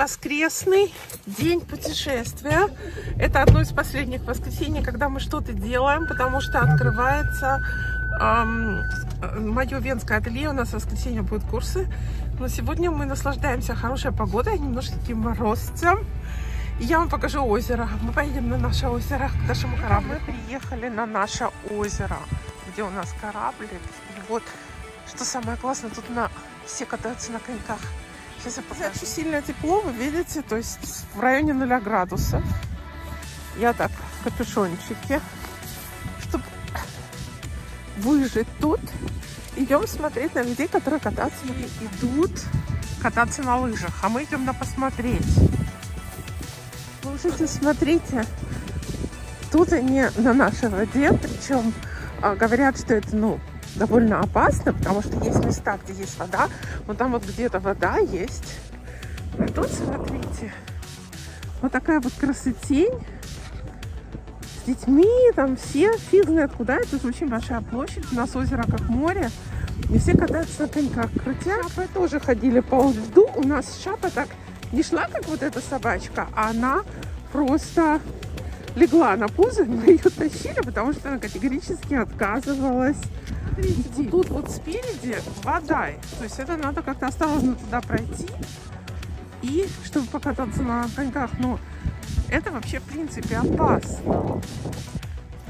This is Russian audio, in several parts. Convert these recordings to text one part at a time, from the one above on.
воскресный день путешествия. Это одно из последних воскресений, когда мы что-то делаем, потому что открывается эм, мое венское ателье. У нас в воскресенье будут курсы. Но сегодня мы наслаждаемся хорошей погодой, немножко таким морозцем. Я вам покажу озеро. Мы поедем на наше озеро к нашему кораблю. Мы приехали на наше озеро, где у нас кораблик. И вот, что самое классное, тут на... все катаются на коньках. Сейчас я покажу. Очень сильное тепло, вы видите, то есть в районе 0 градусов. Я так в капюшончике. Чтобы выжить тут, идем смотреть на людей, которые кататься идут кататься на лыжах, а мы идем на посмотреть. Слушайте, смотрите, тут они на нашей воде, причем а, говорят, что это, ну, довольно опасно, потому что есть места, где есть вода, но там вот где-то вода есть. А тут, смотрите, вот такая вот красотень с детьми, там все, фиг знает куда. Тут очень большая площадь, у нас озеро как море. И все катаются на коньках. Хотя шапы тоже ходили по льду. У нас шапа так не шла, как вот эта собачка, а она просто легла на пузо, мы ее тащили, потому что она категорически отказывалась идти. Вот тут вот спереди вода, то есть это надо как-то осторожно туда пройти, и чтобы покататься на коньках, но это вообще в принципе опасно.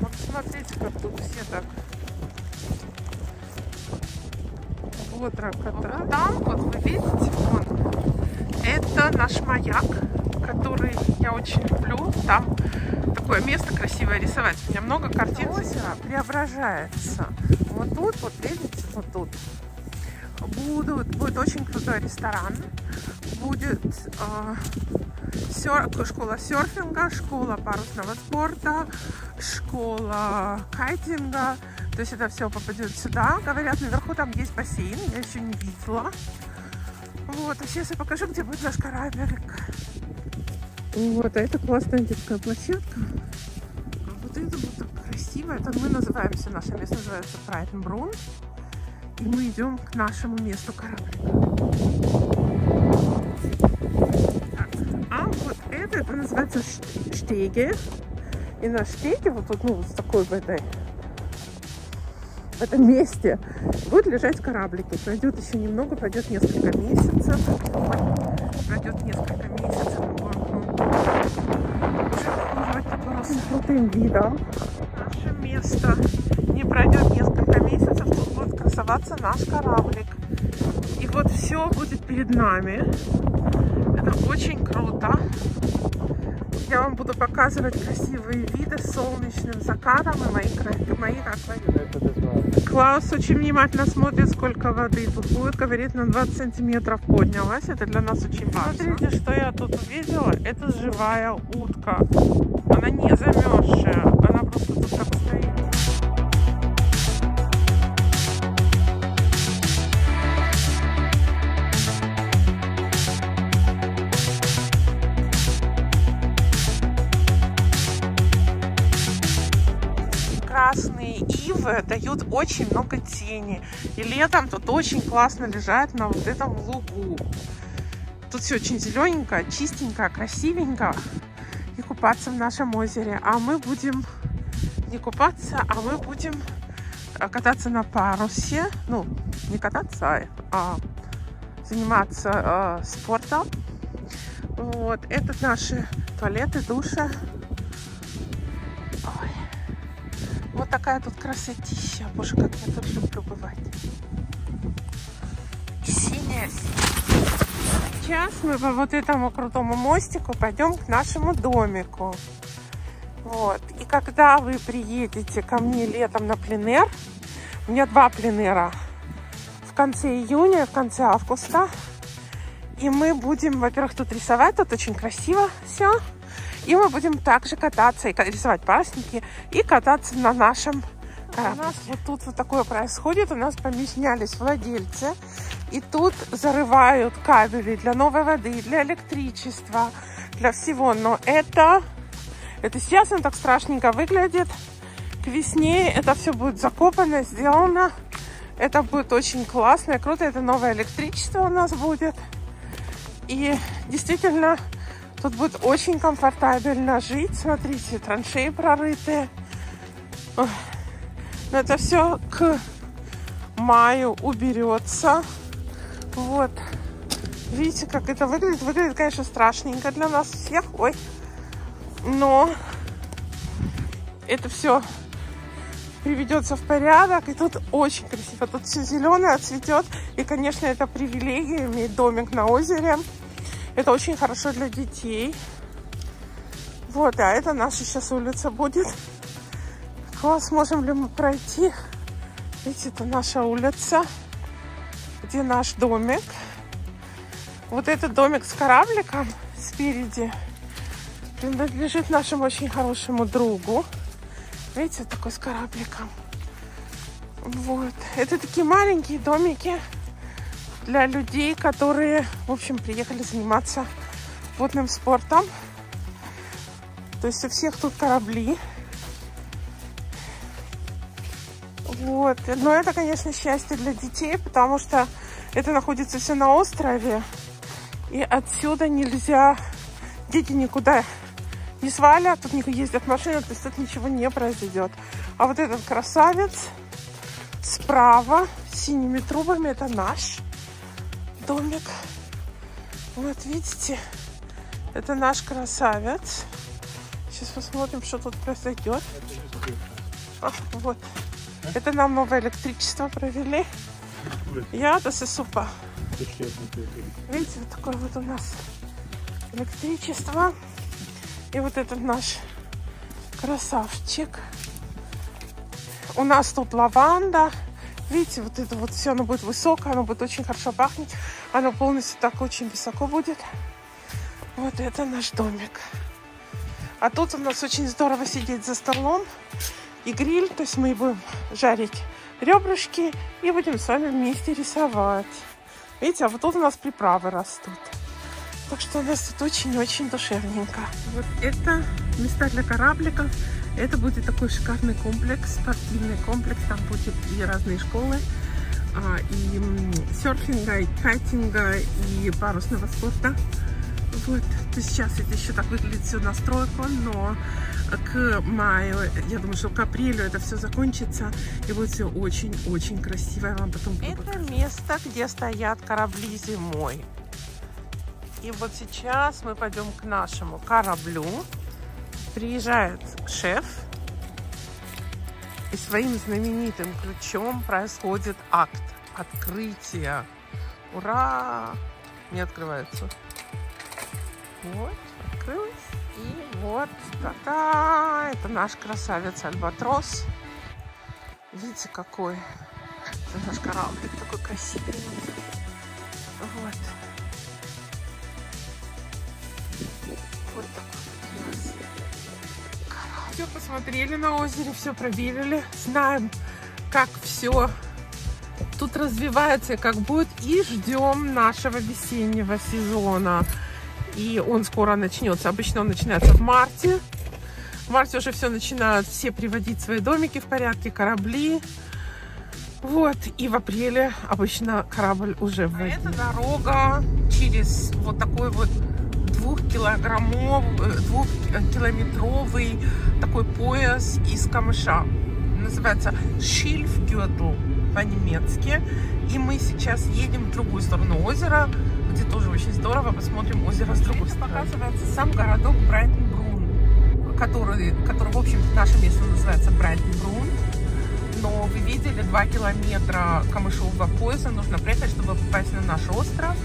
Вот смотрите, как тут все так вот ракота. Там, вот вы видите, вон, это наш маяк, который я очень люблю. Там такое место красивое рисовать. У меня много картин. Озеро преображается. Вот тут, вот видите, вот тут будут, будет очень крутой ресторан. Будет э, сер, школа серфинга, школа парусного спорта, школа кайтинга. То есть это все попадет сюда. Говорят, наверху там есть бассейн. Я еще не видела. Вот, а сейчас я покажу, где будет наш кораблик. Вот, а это классная детская площадка. А вот это вот так красиво. Это мы называемся, наше место называется Брайтенбрун. И мы идем к нашему месту кораблика. А вот это, это называется штеге. И на штеге, вот тут, ну, вот такой в этой в этом месте будет лежать кораблики. Пройдет еще немного, пройдет несколько месяцев. Пройдет несколько месяцев. Уже крутым видом. Место не пройдет несколько месяцев, тут будет красоваться наш кораблик. И вот все будет перед нами. Это очень круто. Я вам буду показывать красивые виды с солнечным закатом и мои, мои акварели. Клаус очень внимательно смотрит, сколько воды тут будет. Говорит, на 20 сантиметров поднялась. Это для нас очень важно. Смотрите, что я тут увидела. Это живая утка. Она не замерзшая. Очень много тени. И летом тут очень классно лежать на вот этом лугу. Тут все очень зелененько, чистенько, красивенько. И купаться в нашем озере. А мы будем не купаться, а мы будем э, кататься на парусе. Ну, не кататься, а заниматься э, спортом. Вот, это наши туалеты, души. Вот такая тут красотища. Боже, как я тут люблю бывать. Синяя. Сейчас мы по вот этому крутому мостику пойдем к нашему домику. Вот. И когда вы приедете ко мне летом на пленер, у меня два пленера в конце июня, в конце августа. И мы будем, во-первых, тут рисовать, тут очень красиво все. И мы будем также кататься и рисовать парусники и кататься на нашем кораблике. У нас вот тут вот такое происходит. У нас поменялись владельцы. И тут зарывают кабели для новой воды, для электричества, для всего. Но это, это сейчас он так страшненько выглядит. К весне это все будет закопано, сделано. Это будет очень классно и круто. Это новое электричество у нас будет. И действительно, тут будет очень комфортабельно жить. Смотрите, траншеи прорытые. Но это все к маю уберется. Вот. Видите, как это выглядит? Выглядит, конечно, страшненько для нас всех. Ой. Но это все приведется в порядок. И тут очень красиво. Тут все зеленое цветет. И, конечно, это привилегия иметь домик на озере. Это очень хорошо для детей. Вот, а это наша сейчас улица будет. Класс, можем ли мы пройти? Видите, это наша улица, где наш домик. Вот этот домик с корабликом спереди принадлежит нашему очень хорошему другу. Видите, такой с корабликом. Вот. Это такие маленькие домики для людей, которые, в общем, приехали заниматься водным спортом. То есть у всех тут корабли. Вот. Но это, конечно, счастье для детей, потому что это находится все на острове. И отсюда нельзя... Дети никуда не свалят, тут не ездят машины, то есть тут ничего не произойдет. А вот этот красавец справа с синими трубами, это наш домик. Вот, видите, это наш красавец. Сейчас посмотрим, что тут произойдет. А, вот. Это нам новое электричество провели. Я ist super. Видите, вот такое вот у нас электричество. И вот этот наш красавчик. У нас тут лаванда. Видите, вот это вот все, оно будет высокое, оно будет очень хорошо пахнуть. Оно полностью так очень высоко будет. Вот это наш домик. А тут у нас очень здорово сидеть за столом и гриль. То есть мы будем жарить ребрышки и будем с вами вместе рисовать. Видите, а вот тут у нас приправы растут. Так что у нас тут очень-очень душевненько. Вот это места для корабликов. Это будет такой шикарный комплекс, спортивный комплекс. Там будет и разные школы, а, и серфинга, и кайтинга, и парусного спорта. Вот, то сейчас это еще так выглядит все настройка, но к маю, я думаю, что к апрелю это все закончится, и будет все очень-очень красиво. Я вам потом Это место, где стоят корабли зимой. И вот сейчас мы пойдем к нашему кораблю. Приезжает шеф. И своим знаменитым ключом происходит акт открытия. Ура! Не открывается. Вот, открылась. И вот, та-та! Это наш красавец Альбатрос. Видите, какой? Это наш кораблик такой красивый. Все посмотрели на озере, все проверили. Знаем, как все тут развивается, как будет. И ждем нашего весеннего сезона. И он скоро начнется. Обычно он начинается в марте. В марте уже все начинают все приводить свои домики в порядке, корабли. Вот, и в апреле обычно корабль уже в воде. Это дорога через вот такой вот двухкилограммовый, двухкилометровый такой пояс из камыша. Называется Шильфгётл по-немецки. И мы сейчас едем в другую сторону озера, где тоже очень здорово. Посмотрим озеро с другой стороны. показывается сам городок Брайтенбрун, который, который в общем, наше место называется Брайтенбрун. Но вы видели, 2 километра камышового пояса нужно проехать, чтобы попасть на наш остров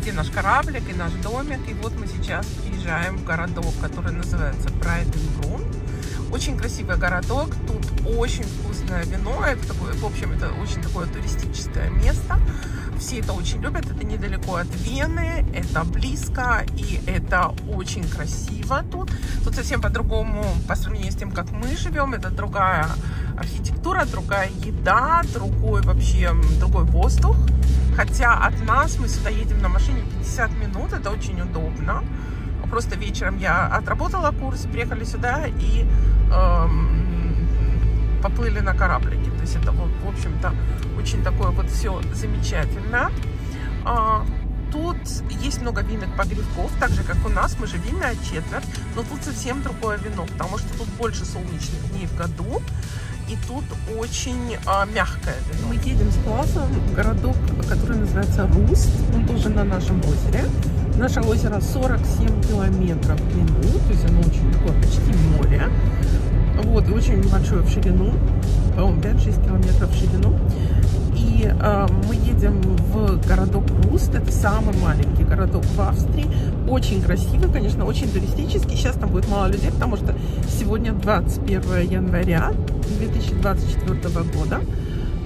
где наш кораблик и наш домик. И вот мы сейчас приезжаем в городок, который называется Брайтенбрун. Очень красивый городок, тут очень вкусное вино, это такое, в общем, это очень такое туристическое место. Все это очень любят, это недалеко от Вены, это близко и это очень красиво тут. Тут совсем по-другому по сравнению с тем, как мы живем, это другая архитектура, другая еда, другой вообще, другой воздух. Хотя от нас мы сюда едем на машине 50 минут, это очень удобно. Просто вечером я отработала курс, приехали сюда и эм, поплыли на кораблике. То есть это, вот, в общем-то, очень такое вот все замечательно. А, тут есть много винных погребков, так же, как у нас. Мы же винная четверть, но тут совсем другое вино, потому что тут больше солнечных дней в году. И тут очень а, мягкое вино. Мы едем с классом в городок, который называется Руст. Он тоже на нашем озере. Наше озеро 47 километров в длину, то есть оно очень такое почти море. Вот, и очень большое в ширину, по-моему, 5-6 километров в ширину. И э, мы едем в городок Руст, это самый маленький городок в Австрии. Очень красивый, конечно, очень туристический. Сейчас там будет мало людей, потому что сегодня 21 января 2024 года.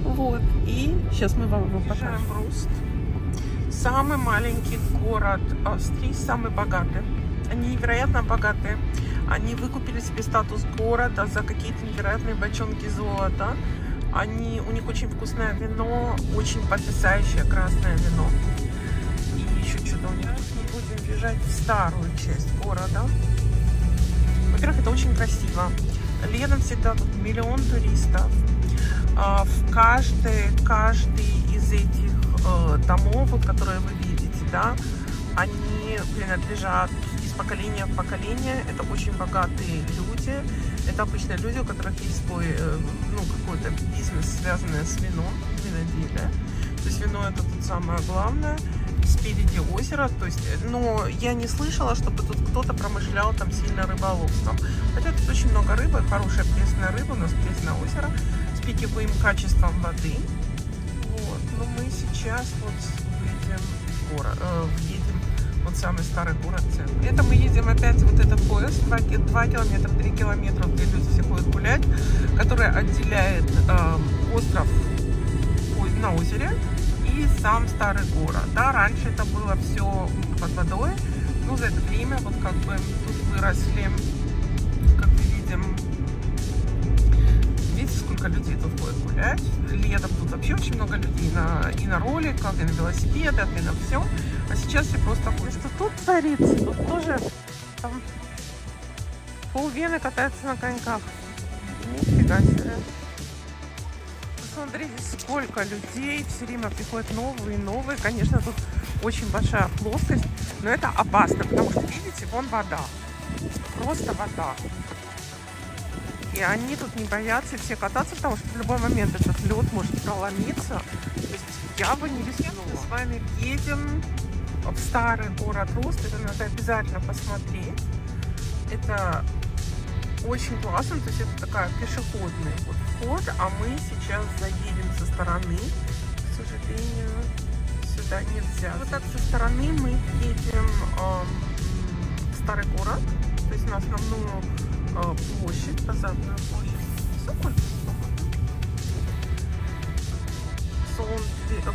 Вот, и сейчас мы вам его покажем. Руст. Самый маленький город Австрии, самый богатый. Они невероятно богатые. Они выкупили себе статус города за какие-то невероятные бочонки золота. Они, у них очень вкусное вино, очень потрясающее красное вино. И еще что-то у них. Мы будем бежать в старую часть города. Во-первых, это очень красиво. Летом всегда тут миллион туристов. А, в каждый, каждый из этих э, домов, которые вы видите, да, они принадлежат поколения в поколение. Это очень богатые люди. Это обычно люди, у которых есть свой, э, ну, какой-то бизнес, связанный с вином, виноделие. То есть вино это тут самое главное. Спереди озеро, то есть, э, но я не слышала, чтобы тут кто-то промышлял там сильно рыболовством. Хотя тут очень много рыбы, хорошая пресная рыба, у нас пресное озеро с питьевым качеством воды. Вот, но мы сейчас вот едем в город, э, вот самый старый город центр. Это мы едем опять вот этот поезд, 2, 2 километра, 3 километра, где люди все ходят гулять, который отделяет э, остров на озере и сам старый город. Да, раньше это было все под водой, но за это время вот как бы тут выросли, как мы видим, сколько людей тут ходит гулять. Летом тут вообще очень много людей на, и на роликах, и на велосипедах, и на всем. А сейчас я просто хуй. Что тут творится? Тут тоже там полвены катаются на коньках. Нифига себе. Посмотрите, сколько людей. Все время приходят новые и новые. Конечно, тут очень большая плоскость. Но это опасно, потому что, видите, вон вода. Просто вода. И они тут не боятся все кататься, потому что в любой момент этот лед может проломиться. То есть я бы не рискнула. Мы с вами едем в старый город Рост. Это надо обязательно посмотреть. Это очень классно, то есть это такая пешеходный вот вход, а мы сейчас заедем со стороны. К сожалению, сюда нельзя. Вот так со стороны мы едем э, в старый город, то есть на основную площадь, базарную площадь. Сколько? Сон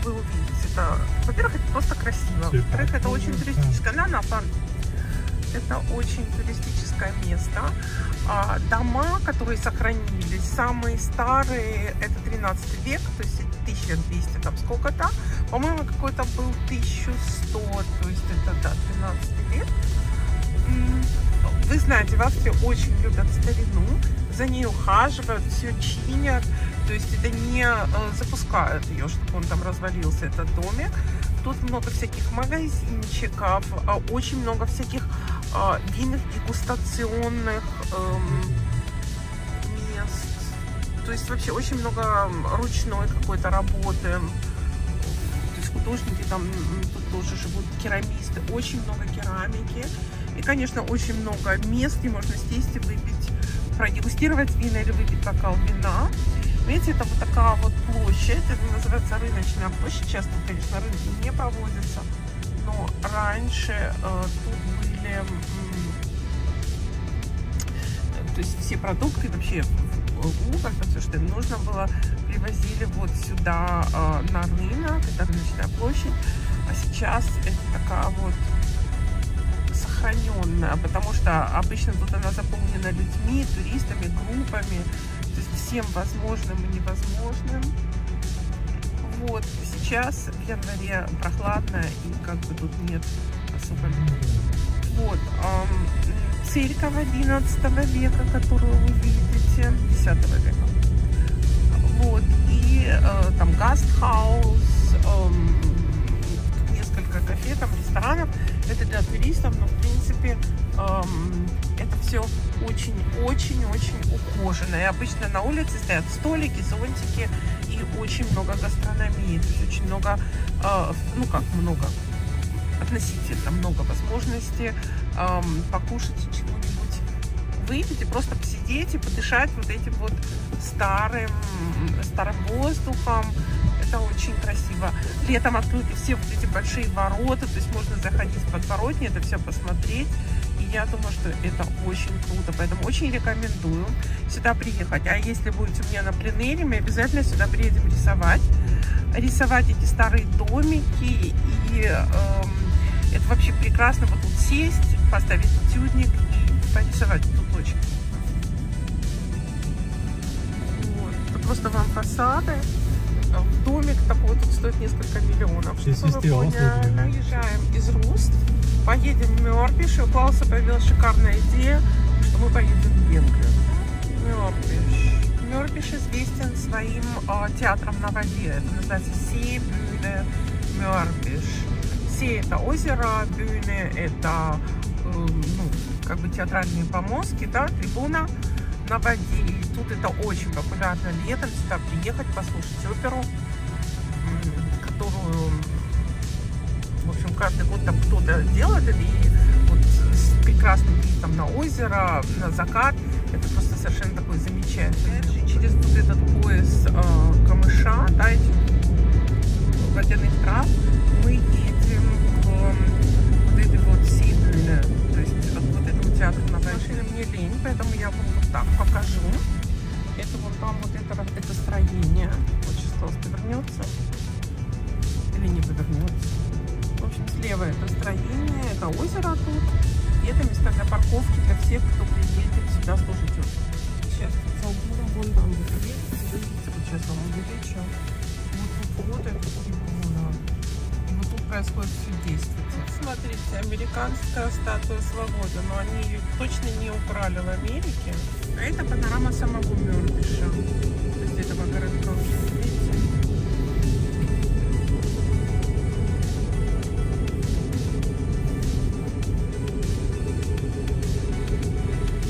вы увидите. Это, во-первых, это просто красиво. Во-вторых, это очень туристическое. На, на, пан. Это очень туристическое место. А, дома, которые сохранились, самые старые, это 13 век, то есть 1200 там сколько-то. По-моему, какой-то был 1100, то есть это, да, 12 век. Вы знаете, в Австрии очень любят старину, за ней ухаживают, все чинят. То есть это не э, запускают ее, чтобы он там развалился, этот домик. Тут много всяких магазинчиков, а очень много всяких а, винных дегустационных эм, мест. То есть вообще очень много ручной какой-то работы. То есть художники там тут тоже живут, керамисты. Очень много керамики. И, конечно, очень много мест, где можно сесть и выпить, продегустировать вина или выпить бокал вина. Видите, это вот такая вот площадь, это называется рыночная площадь. Сейчас конечно, рынки не проводятся, но раньше э, тут были, э, то есть все продукты вообще уголь, все, что им нужно было, привозили вот сюда э, на рынок, это рыночная площадь. А сейчас это такая вот сохраненная, потому что обычно тут она заполнена людьми, туристами, группами всем возможным и невозможным. Вот, сейчас в январе прохладно и как бы тут нет особо Вот, эм, церковь 11 века, которую вы видите, 10 века. Вот, и э, там гастхаус, эм, для туристов, но в принципе эм, это все очень-очень-очень ухожено. И обычно на улице стоят столики, зонтики и очень много гастрономии. То есть очень много, э, ну как много, относительно много возможностей эм, покушать чего-нибудь, выпить и просто посидеть и подышать вот этим вот старым, старым воздухом. Это очень красиво. Летом открыты все вот эти большие ворота, то есть можно заходить в подворотни, это все посмотреть. И я думаю, что это очень круто, поэтому очень рекомендую сюда приехать. А если будете у меня на пленере, мы обязательно сюда приедем рисовать. Рисовать эти старые домики и эм, это вообще прекрасно вот тут сесть, поставить этюдник и порисовать. Очень вот. Это просто вам фасады. Домик такой тут стоит несколько миллионов. Чтобы вы поняли, мы уезжаем из Руст, поедем в Мёрбиш. И у Клауса появилась шикарная идея, что мы поедем в Венгрию. Мёрбиш. Мёрбиш известен своим э, театром на воде. Это называется Си Мёрбиш. Си это озеро, Бюйне это э, ну, как бы театральные помостки, да, трибуна на воде. И тут это очень популярно летом сюда приехать, послушать оперу, которую, в общем, каждый год там кто-то делает. И вот с прекрасным видом на озеро, на закат. Это просто совершенно такой замечательный. Через вот этот пояс э, камыша, да, этих водяных трав, театра на Машине мне лень, поэтому я вам вот так покажу. Это вот там вот это, это строение. Вот сейчас повернется. Или не повернется. В общем, слева это строение, это озеро тут. И это места для парковки для всех, кто приедет сюда слушать Сейчас Салгура, вон там вот видите, вот сейчас вам увеличу. Происходит все действие. Смотрите, американская статуя свободы, но они ее точно не украли в Америке. А это панорама самого Мёрбиша, то есть этого городка.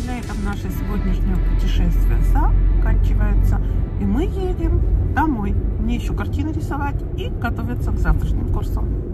Этом наше сегодняшнее путешествие заканчивается. И мы едем еще картины рисовать и готовиться к завтрашним курсам.